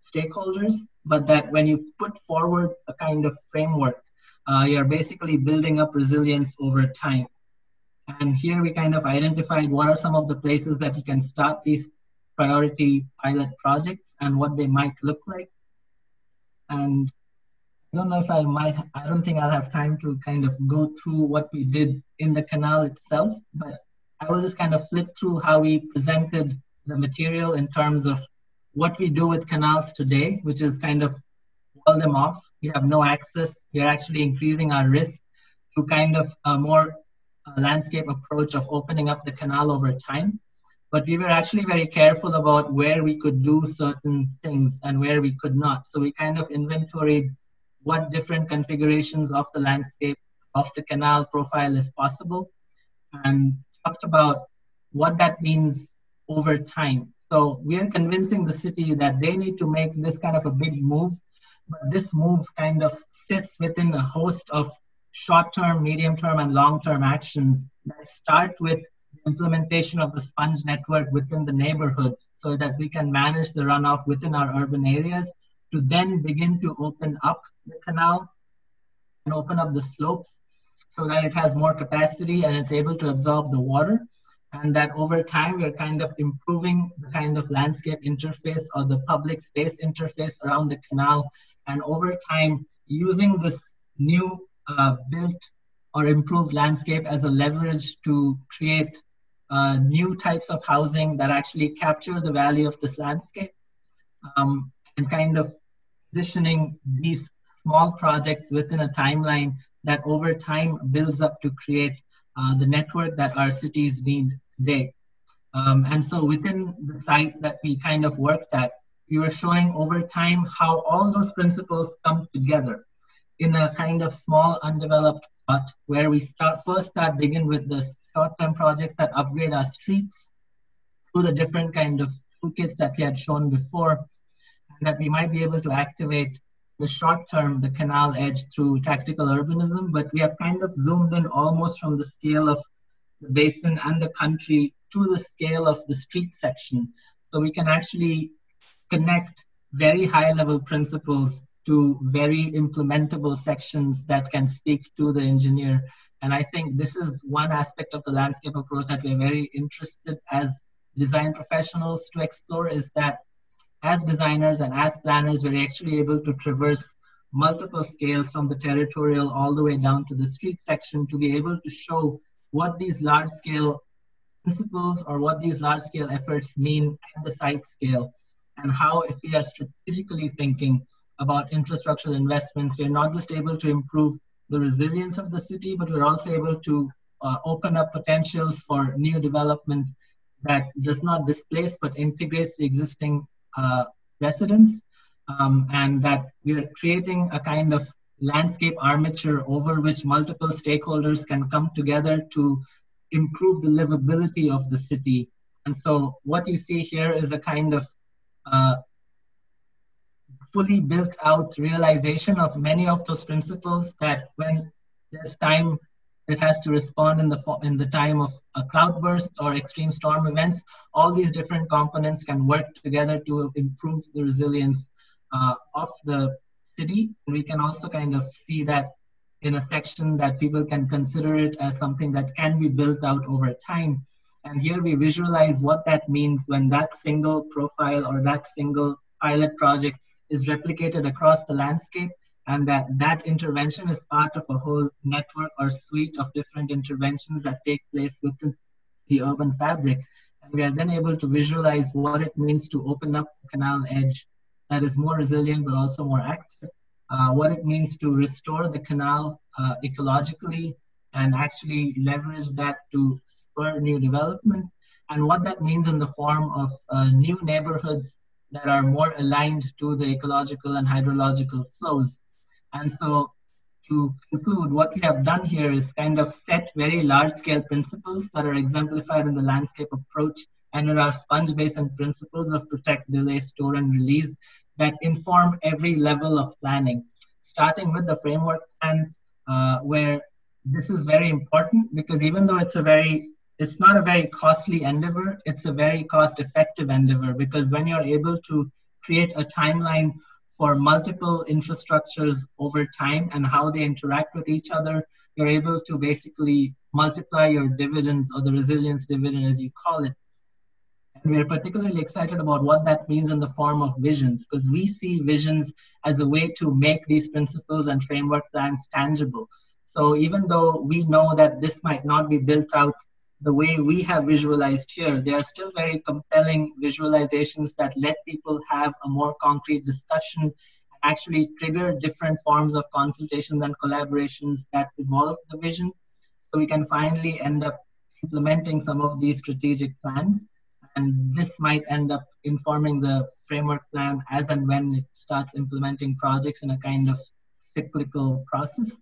stakeholders, but that when you put forward a kind of framework, uh, you're basically building up resilience over time. And here we kind of identified what are some of the places that you can start these priority pilot projects and what they might look like. And I don't know if I might, I don't think I'll have time to kind of go through what we did in the canal itself, but I will just kind of flip through how we presented the material in terms of what we do with canals today, which is kind of wall them off. You have no access. You're actually increasing our risk to kind of a more uh, landscape approach of opening up the canal over time. But we were actually very careful about where we could do certain things and where we could not. So we kind of inventoried what different configurations of the landscape of the canal profile is possible and talked about what that means over time. So we are convincing the city that they need to make this kind of a big move, but this move kind of sits within a host of short-term, medium-term, and long-term actions that start with implementation of the sponge network within the neighborhood so that we can manage the runoff within our urban areas to then begin to open up the canal and open up the slopes so that it has more capacity and it's able to absorb the water. And that over time we're kind of improving the kind of landscape interface or the public space interface around the canal. And over time using this new uh, built or improved landscape as a leverage to create uh, new types of housing that actually capture the value of this landscape um, and kind of positioning these small projects within a timeline that over time builds up to create uh, the network that our cities need today. Um, and so within the site that we kind of worked at, we were showing over time how all those principles come together in a kind of small undeveloped plot where we start first start begin with the short-term projects that upgrade our streets through the different kind of toolkits that we had shown before, and that we might be able to activate the short term, the canal edge through tactical urbanism, but we have kind of zoomed in almost from the scale of the basin and the country to the scale of the street section. So we can actually connect very high level principles to very implementable sections that can speak to the engineer. And I think this is one aspect of the landscape approach that we're very interested as design professionals to explore is that as designers and as planners, we're actually able to traverse multiple scales from the territorial all the way down to the street section to be able to show what these large scale principles or what these large scale efforts mean at the site scale and how if we are strategically thinking about infrastructural investments, we're not just able to improve the resilience of the city, but we're also able to uh, open up potentials for new development that does not displace but integrates the existing uh, residents um, and that we're creating a kind of landscape armature over which multiple stakeholders can come together to improve the livability of the city. And so what you see here is a kind of uh, fully built out realization of many of those principles that when there's time it has to respond in the in the time of a cloudbursts or extreme storm events. All these different components can work together to improve the resilience uh, of the city. We can also kind of see that in a section that people can consider it as something that can be built out over time. And here we visualize what that means when that single profile or that single pilot project is replicated across the landscape and that that intervention is part of a whole network or suite of different interventions that take place within the urban fabric. And we are then able to visualize what it means to open up the canal edge that is more resilient but also more active, uh, what it means to restore the canal uh, ecologically and actually leverage that to spur new development, and what that means in the form of uh, new neighborhoods that are more aligned to the ecological and hydrological flows. And so to conclude, what we have done here is kind of set very large scale principles that are exemplified in the landscape approach and in our sponge basin principles of protect, delay, store, and release that inform every level of planning, starting with the framework plans, uh, where this is very important because even though it's a very it's not a very costly endeavor it's a very cost effective endeavor because when you're able to create a timeline for multiple infrastructures over time and how they interact with each other, you're able to basically multiply your dividends or the resilience dividend, as you call it. And we're particularly excited about what that means in the form of visions, because we see visions as a way to make these principles and framework plans tangible. So even though we know that this might not be built out the way we have visualized here, they are still very compelling visualizations that let people have a more concrete discussion actually trigger different forms of consultations and collaborations that evolve the vision. So we can finally end up implementing some of these strategic plans. and this might end up informing the framework plan as and when it starts implementing projects in a kind of cyclical process.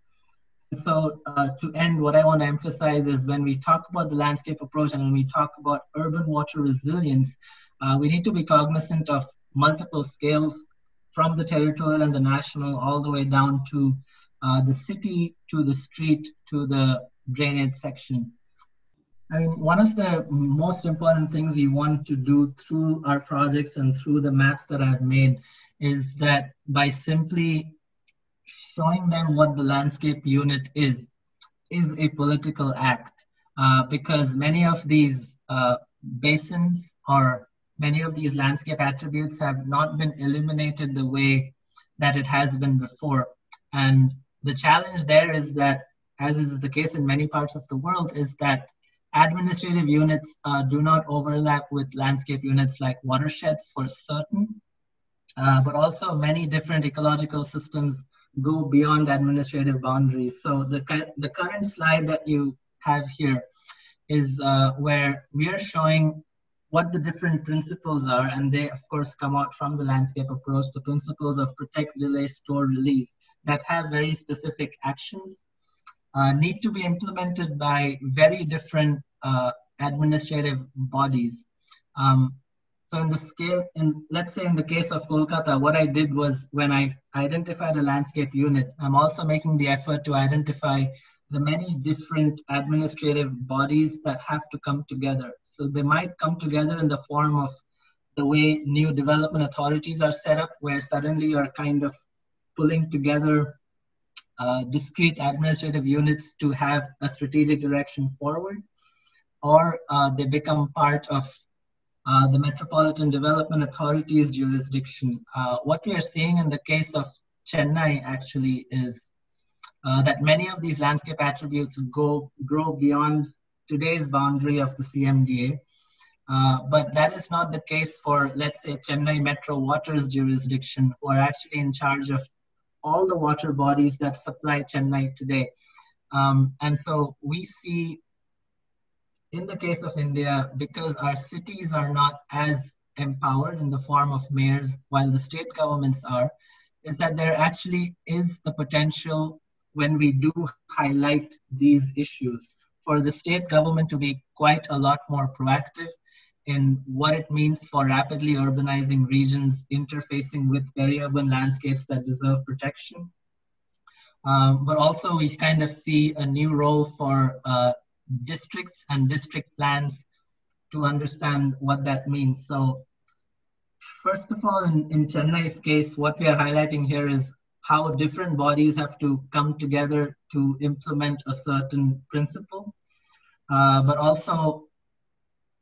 So uh, to end, what I want to emphasize is when we talk about the landscape approach and when we talk about urban water resilience, uh, we need to be cognizant of multiple scales from the territorial and the national all the way down to uh, the city, to the street, to the drainage section. I mean, one of the most important things we want to do through our projects and through the maps that I've made is that by simply showing them what the landscape unit is, is a political act. Uh, because many of these uh, basins or many of these landscape attributes have not been eliminated the way that it has been before. And the challenge there is that, as is the case in many parts of the world, is that administrative units uh, do not overlap with landscape units like watersheds for certain, uh, but also many different ecological systems go beyond administrative boundaries. So the, the current slide that you have here is uh, where we are showing what the different principles are, and they of course come out from the landscape approach, the principles of protect, delay, store, release that have very specific actions, uh, need to be implemented by very different uh, administrative bodies. Um, so in the scale, in let's say in the case of Kolkata, what I did was when I identified a landscape unit, I'm also making the effort to identify the many different administrative bodies that have to come together. So they might come together in the form of the way new development authorities are set up, where suddenly you're kind of pulling together uh, discrete administrative units to have a strategic direction forward, or uh, they become part of uh, the Metropolitan Development Authority's jurisdiction. Uh, what we are seeing in the case of Chennai actually is uh, that many of these landscape attributes go grow beyond today's boundary of the CMDA. Uh, but that is not the case for, let's say, Chennai Metro Water's jurisdiction, who are actually in charge of all the water bodies that supply Chennai today. Um, and so we see in the case of India, because our cities are not as empowered in the form of mayors while the state governments are, is that there actually is the potential when we do highlight these issues for the state government to be quite a lot more proactive in what it means for rapidly urbanizing regions interfacing with peri-urban landscapes that deserve protection. Um, but also we kind of see a new role for uh, districts and district plans to understand what that means. So first of all, in, in Chennai's case, what we are highlighting here is how different bodies have to come together to implement a certain principle. Uh, but also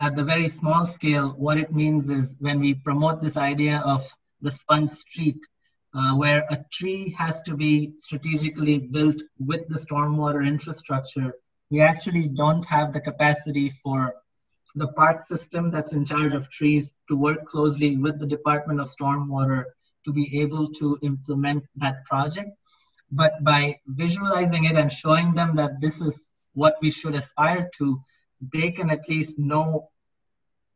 at the very small scale, what it means is when we promote this idea of the sponge street, uh, where a tree has to be strategically built with the stormwater infrastructure we actually don't have the capacity for the park system that's in charge of trees to work closely with the Department of Stormwater to be able to implement that project. But by visualizing it and showing them that this is what we should aspire to, they can at least know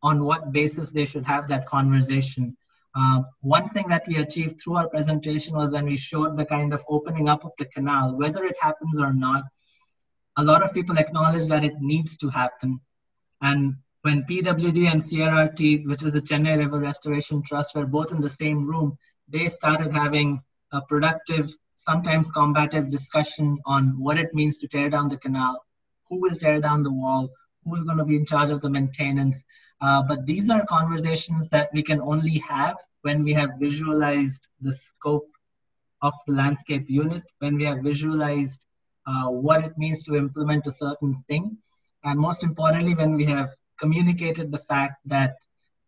on what basis they should have that conversation. Uh, one thing that we achieved through our presentation was when we showed the kind of opening up of the canal, whether it happens or not, a lot of people acknowledge that it needs to happen. And when PWD and CRRT, which is the Chennai River Restoration Trust, were both in the same room, they started having a productive, sometimes combative discussion on what it means to tear down the canal, who will tear down the wall, who's going to be in charge of the maintenance. Uh, but these are conversations that we can only have when we have visualized the scope of the landscape unit, when we have visualized uh, what it means to implement a certain thing. And most importantly, when we have communicated the fact that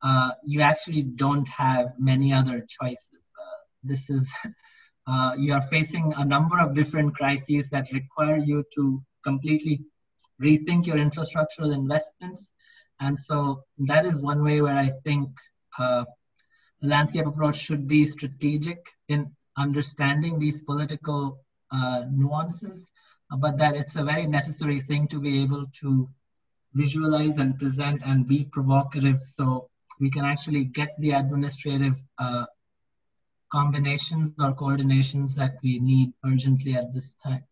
uh, you actually don't have many other choices. Uh, this is, (laughs) uh, you are facing a number of different crises that require you to completely rethink your infrastructural investments. And so that is one way where I think uh, the landscape approach should be strategic in understanding these political uh, nuances but that it's a very necessary thing to be able to visualize and present and be provocative so we can actually get the administrative uh, combinations or coordinations that we need urgently at this time.